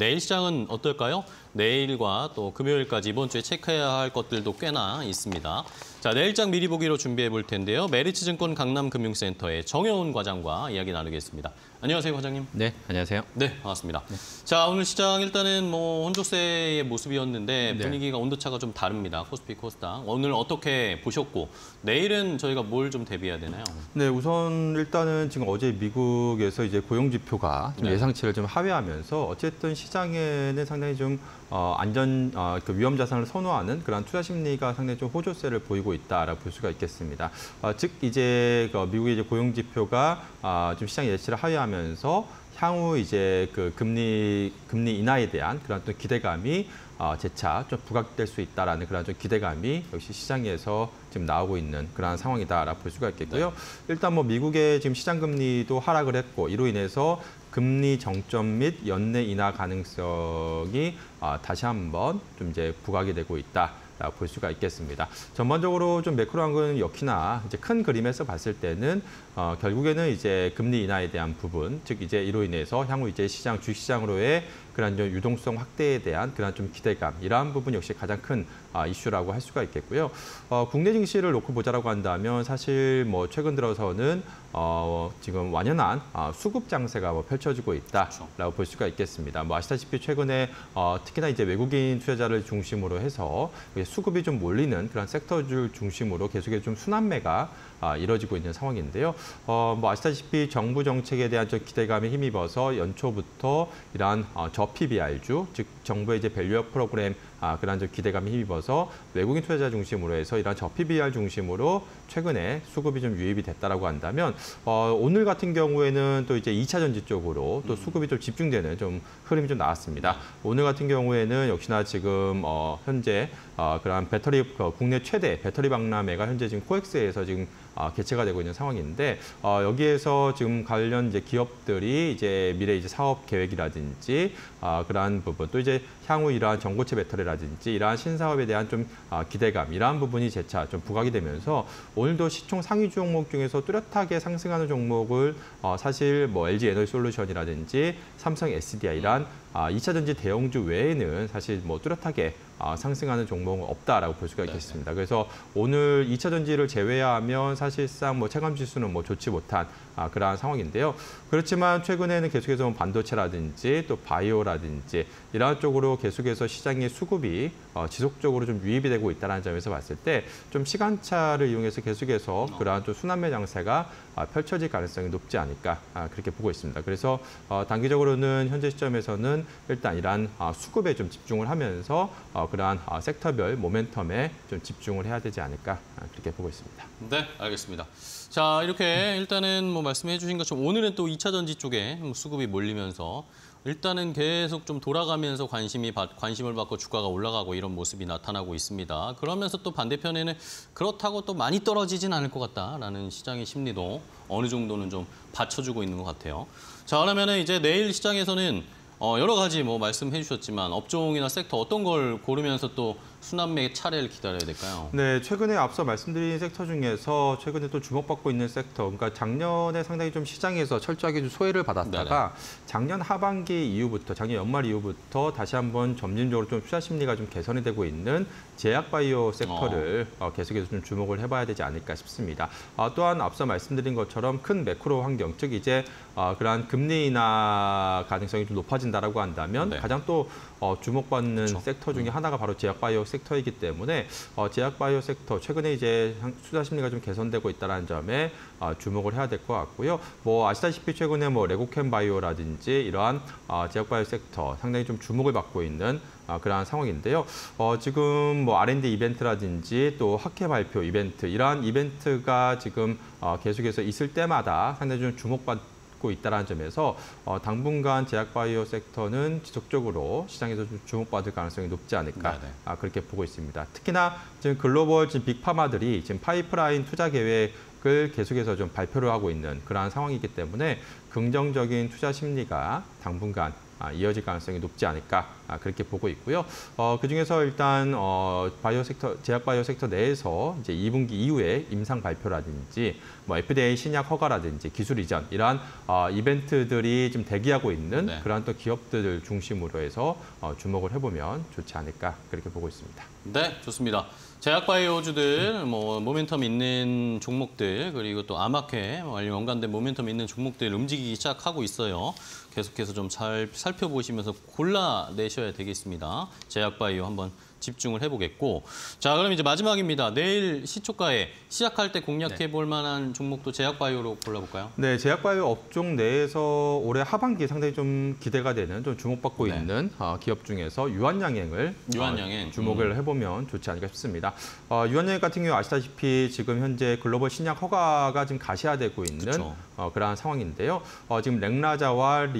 내일 시장은 어떨까요? 내일과 또 금요일까지 이번 주에 체크해야 할 것들도 꽤나 있습니다. 자, 내일장 미리 보기로 준비해 볼 텐데요. 메리츠증권 강남금융센터의 정여운 과장과 이야기 나누겠습니다. 안녕하세요, 과장님. 네, 안녕하세요. 네, 반갑습니다. 자, 오늘 시장 일단은 뭐 혼조세의 모습이었는데 네. 분위기가 온도차가 좀 다릅니다. 코스피, 코스닥. 오늘 어떻게 보셨고 내일은 저희가 뭘 좀 대비해야 되나요? 네, 우선 일단은 지금 어제 미국에서 이제 고용 지표가 좀 네. 예상치를 좀 하회하면서 어쨌든 시장에는 상당히 좀 어, 안전 어, 그 위험 자산을 선호하는 그런 투자 심리가 상당히 좀 호조세를 보이고 있다라고 볼 수가 있겠습니다. 어, 즉 이제 그 미국의 이제 고용 지표가 아, 좀 시장 예측을 하회하면서 향후 이제 그 금리 금리 인하에 대한 그런 또 기대감이 어, 재차 좀 부각될 수 있다라는 그런 좀 기대감이 역시 시장에서 지금 나오고 있는 그러한 상황이다라고 볼 수가 있겠고요. 일단 뭐 미국의 지금 시장 금리도 하락을 했고 이로 인해서 금리 정점 및 연내 인하 가능성이 아, 다시 한번 좀 이제 부각이 되고 있다. 라고 볼 수가 있겠습니다. 전반적으로 좀 매크로한 건 역시나 이제 큰 그림에서 봤을 때는 어, 결국에는 이제 금리 인하에 대한 부분, 즉 이제 이로 인해서 향후 이제 시장 주식시장으로의 그런 좀 유동성 확대에 대한 그런 좀 기대감 이러한 부분 역시 가장 큰 아, 이슈라고 할 수가 있겠고요. 어, 국내 증시를 놓고 보자라고 한다면 사실 뭐 최근 들어서는 어, 지금 완연한 아, 수급 장세가 뭐 펼쳐지고 있다라고 볼 수가 있겠습니다. 뭐 아시다시피 최근에 어, 특히나 이제 외국인 투자자를 중심으로 해서 수급이 좀 몰리는 그런 섹터들 중심으로 계속해서 좀 순환매가 아, 이뤄지고 있는 상황인데요. 어, 뭐 아시다시피 정부 정책에 대한 좀 기대감에 힘입어서 연초부터 이러한 어, 저 PBR주, 즉 정부의 이제 밸류업 프로그램 아, 그런 좀 기대감에 힘입어서 외국인 투자자 중심으로 해서 이러한 저 PBR 중심으로 최근에 수급이 좀 유입이 됐다라고 한다면 어, 오늘 같은 경우에는 또 이제 2차 전지 쪽으로 또 수급이 좀 집중되는 좀 흐름이 좀 나왔습니다. 오늘 같은 경우에는 역시나 지금 어, 현재 어, 그런 배터리 그 국내 최대 배터리 박람회가 현재 지금 코엑스에서 지금 어, 개최가 되고 있는 상황인데 어, 여기에서 지금 관련 이제 기업들이 이제 미래 이제 사업 계획이라든지 어, 그러한 부분 또 이제 향후 이러한 전고체 배터리 라든지 이러한 신사업에 대한 좀 어, 기대감 이러한 부분이 재차 좀 부각이 되면서 오늘도 시총 상위 종목 중에서 뚜렷하게 상승하는 종목을 어, 사실 뭐 LG 에너지 솔루션이라든지 삼성 SDI 이러한 아, 2차 전지 대형주 외에는 사실 뭐 뚜렷하게 아, 상승하는 종목은 없다라고 볼 수가 있겠습니다. 그래서 오늘 2차 전지를 제외하면 사실상 뭐 체감 지수는 뭐 좋지 못한 아, 그러한 상황인데요. 그렇지만 최근에는 계속해서 뭐 반도체라든지 또 바이오라든지 이러한 쪽으로 계속해서 시장의 수급이 어, 지속적으로 좀 유입이 되고 있다는 점에서 봤을 때 좀 시간차를 이용해서 계속해서 그러한 좀 순환매 장세가 아, 펼쳐질 가능성이 높지 않을까 아, 그렇게 보고 있습니다. 그래서 어, 단기적으로는 현재 시점에서는 일단 이러한 아, 수급에 좀 집중을 하면서 어, 그러한 아, 섹터별 모멘텀에 좀 집중을 해야 되지 않을까 아, 그렇게 보고 있습니다. 네, 알겠습니다. 자, 이렇게 일단은 뭐 말씀해 주신 것처럼 오늘은 또 2차 전지 쪽에 수급이 몰리면서 일단은 계속 좀 돌아가면서 관심이 받, 관심을 받고 주가가 올라가고 이런 모습이 나타나고 있습니다. 그러면서 또 반대편에는 그렇다고 또 많이 떨어지진 않을 것 같다라는 시장의 심리도 어느 정도는 좀 받쳐주고 있는 것 같아요. 자, 그러면은 이제 내일 시장에서는 어, 여러 가지 뭐 말씀해 주셨지만 업종이나 섹터 어떤 걸 고르면서 또 순환매 차례를 기다려야 될까요? 네, 최근에 앞서 말씀드린 섹터 중에서 최근에 또 주목받고 있는 섹터, 그러니까 작년에 상당히 좀 시장에서 철저하게 좀 소외를 받았다가 작년 하반기 이후부터, 작년 연말 이후부터 다시 한번 점진적으로 좀 투자 심리가 좀 개선이 되고 있는 제약바이오 섹터를 어, 계속해서 좀 주목을 해봐야 되지 않을까 싶습니다. 아, 또한 앞서 말씀드린 것처럼 큰 매크로 환경, 즉 이제 어, 그러한 금리 인하 가능성이 좀 높아진다라고 한다면 네. 가장 또 어, 주목받는 그렇죠. 섹터 중에 하나가 바로 제약바이오 섹터이기 때문에 어, 제약 바이오 섹터 최근에 이제 상- 투자 심리가 좀 개선되고 있다는 점에 어, 주목을 해야 될 것 같고요. 뭐 아시다시피 최근에 뭐 레고캠 바이오라든지 이러한 어, 제약 바이오 섹터 상당히 좀 주목을 받고 있는 어, 그러한 상황인데요. 어, 지금 뭐 R&D 이벤트라든지 또 학회 발표 이벤트 이러한 이벤트가 지금 어, 계속해서 있을 때마다 상당히 좀 주목받 고 있다는 점에서 어, 당분간 제약바이오 섹터는 지속적으로 시장에서 좀 주목받을 가능성이 높지 않을까 네네. 아, 그렇게 보고 있습니다. 특히나 지금 글로벌 지금 빅파마들이 지금 파이프라인 투자 계획 을 계속해서 좀 발표를 하고 있는 그러한 상황이기 때문에 긍정적인 투자 심리가 당분간 아, 이어질 가능성이 높지 않을까 아, 그렇게 보고 있고요. 어, 그 중에서 일단 어, 바이오 섹터 제약 바이오 섹터 내에서 이제 2분기 이후에 임상 발표라든지 뭐 FDA 신약 허가라든지 기술 이전 이러한 어, 이벤트들이 좀 대기하고 있는 네. 그러한 또 기업들을 중심으로 해서 어, 주목을 해보면 좋지 않을까 그렇게 보고 있습니다. 네, 좋습니다. 제약 바이오주들, 뭐 모멘텀 있는 종목들 그리고 또 아마케 뭐 관련 연관된 모멘텀 있는 종목들 움직이기 시작하고 있어요. 계속해서 좀 잘 살펴보시면서 골라내셔야 되겠습니다. 제약바이오 한번 집중을 해보겠고 자 그럼 이제 마지막입니다. 내일 시초가에 시작할 때 공략해 볼 만한 종목도 제약바이오로 골라볼까요? 네, 제약바이오 업종 내에서 올해 하반기 상당히 좀 기대가 되는 좀 주목받고 네. 있는 어, 기업 중에서 유한양행을 유한양행. 음. 어, 주목을 해보면 좋지 않을까 싶습니다. 어, 유한양행 같은 경우 아시다시피 지금 현재 글로벌 신약 허가가 지금 가시화되고 있는 그쵸. 어, 그러한 상황인데요. 어, 지금 렉라자와 리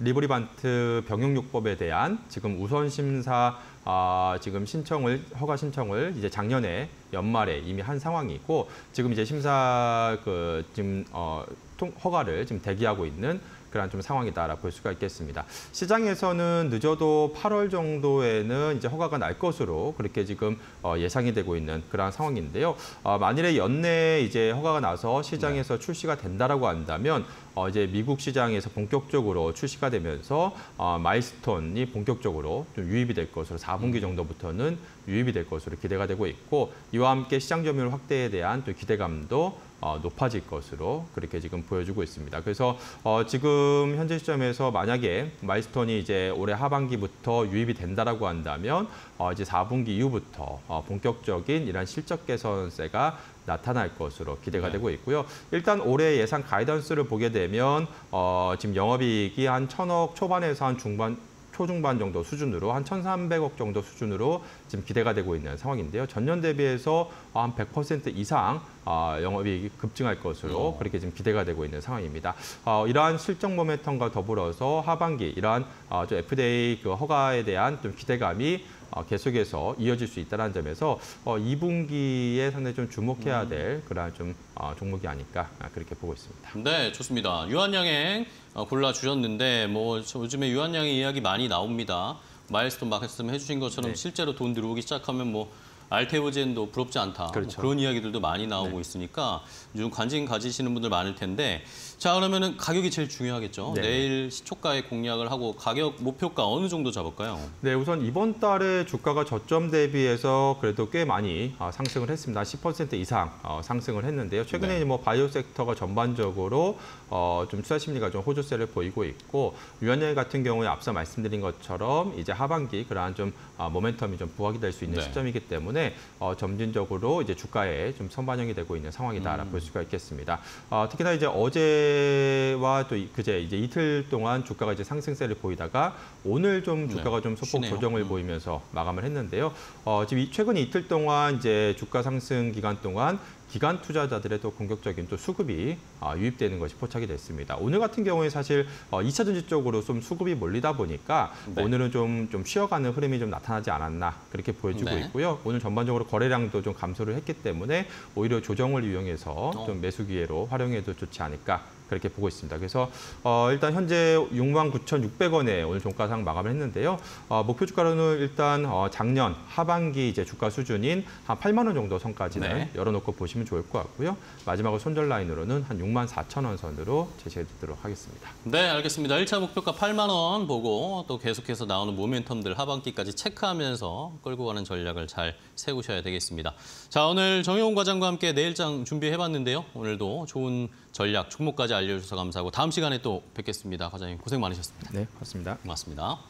리브리반트 병용요법에 대한 지금 우선 심사 아, 지금 신청을 허가 신청을 이제 작년에 연말에 이미 한 상황이고 지금 이제 심사 그 지금 어, 통, 허가를 지금 대기하고 있는 그런 좀 상황이다라고 볼 수가 있겠습니다. 시장에서는 늦어도 8월 정도에는 이제 허가가 날 것으로 그렇게 지금 어, 예상이 되고 있는 그런 상황인데요. 어, 만일에 연내에 이제 허가가 나서 시장에서 출시가 된다라고 한다면 어, 이제 미국 시장에서 본격적으로 출시가 되면서 어, milestone이 본격적으로 좀 유입이 될 것으로 4분기 정도부터는 유입이 될 것으로 기대가 되고 있고 이와 함께 시장 점유율 확대에 대한 또 기대감도 어, 높아질 것으로 그렇게 지금 보여주고 있습니다. 그래서 어, 지금 현재 시점에서 만약에 milestone이 이제 올해 하반기부터 유입이 된다라고 한다면 어, 이제 4분기 이후부터 어, 본격적인 이런 실적 개선세가 나타날 것으로 기대가 네. 되고 있고요. 일단 올해 예상 가이던스를 보게 되면 어, 지금 영업이익이 한 천억 초반에서 한 중반 초중반 정도 수준으로 한 1,300억 정도 수준으로 지금 기대가 되고 있는 상황인데요. 전년 대비해서 한 100% 이상 아, 영업이익이 급증할 것으로 어. 그렇게 지금 기대가 되고 있는 상황입니다. 어, 이러한 실적 모멘텀과 더불어서 하반기 이러한 어, 좀 FDA 그 허가에 대한 좀 기대감이 어, 계속해서 이어질 수 있다는 점에서 어, 2분기에 상당히 좀 주목해야 될 그러한 좀 어, 종목이 아닐까 아, 그렇게 보고 있습니다. 네, 좋습니다. 유한양행 어, 골라주셨는데 뭐저 요즘에 유한양행 이야기 많이 나옵니다. 마일스톤 말씀 해주신 것처럼 네. 실제로 돈 들어오기 시작하면 뭐 알테오젠도 부럽지 않다. 뭐 그렇죠. 그런 이야기들도 많이 나오고 네. 있으니까 요즘 관심 가지시는 분들 많을 텐데 자 그러면은 가격이 제일 중요하겠죠. 네. 내일 시초가에 공략을 하고 가격 목표가 어느 정도 잡을까요? 네, 우선 이번 달에 주가가 저점 대비해서 그래도 꽤 많이 아, 상승을 했습니다. 10% 이상 어, 상승을 했는데요. 최근에 네. 뭐 바이오 섹터가 전반적으로 어, 좀 투자 심리가 좀 호조세를 보이고 있고 유한열 같은 경우에 앞서 말씀드린 것처럼 이제 하반기 그러한 좀 아, 모멘텀이 좀 부각이 될 수 있는 네. 시점이기 때문에 어, 점진적으로 이제 주가에 좀 선반영이 되고 있는 상황이다라 음. 볼 수가 있겠습니다. 어, 특히나 이제 어제와 또 이- 그제 이제 이틀 동안 주가가 이제 상승세를 보이다가 오늘 좀 네, 주가가 좀 소폭 쉬네요. 조정을 음. 보이면서 마감을 했는데요. 어, 지금 이- 최근 이틀 동안 이제 주가 상승 기간 동안 기관 투자자들의 또 공격적인 또 수급이 아, 유입되는 것이 포착이 됐습니다. 오늘 같은 경우에 사실 어, 2차 전지 쪽으로 좀 수급이 몰리다 보니까 네. 오늘은 좀, 좀 쉬어가는 흐름이 좀 나타나지 않았나 그렇게 보여지고 네. 있고요. 오늘 전반적으로 거래량도 좀 감소를 했기 때문에 오히려 조정을 이용해서 어. 좀 매수 기회로 활용해도 좋지 않을까 그렇게 보고 있습니다. 그래서 어, 일단 현재 69,600원에 오늘 종가상 마감을 했는데요. 어, 목표 주가로는 일단 어, 작년 하반기 이제 주가 수준인 한 8만 원 정도 선까지는 네. 열어놓고 보시면 좋을 것 같고요. 마지막으로 손절 라인으로는 한 6만 4천 원 선으로 제시해 드리도록 하겠습니다. 네, 알겠습니다. 1차 목표가 8만 원 보고 또 계속해서 나오는 모멘텀들 하반기까지 체크하면서 끌고 가는 전략을 잘 세우셔야 되겠습니다. 자, 오늘 정영훈 과장과 함께 내일장 준비해봤는데요. 오늘도 좋은 전략, 종목까지 알려주셔서 감사하고 다음 시간에 또 뵙겠습니다. 과장님 고생 많으셨습니다. 네, 고맙습니다. 고맙습니다.